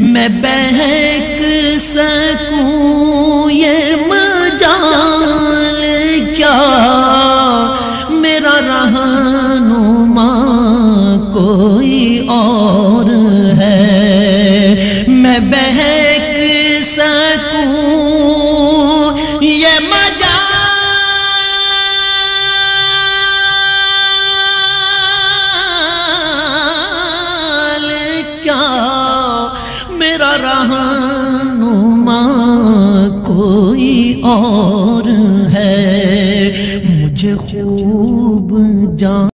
मैं बहक सकूँ ये मजाल क्या? मेरा रहनुमा कोई और है। मैं बहक सकूँ ये मजाल रहनुमा कोई और है। मुझे खूब जान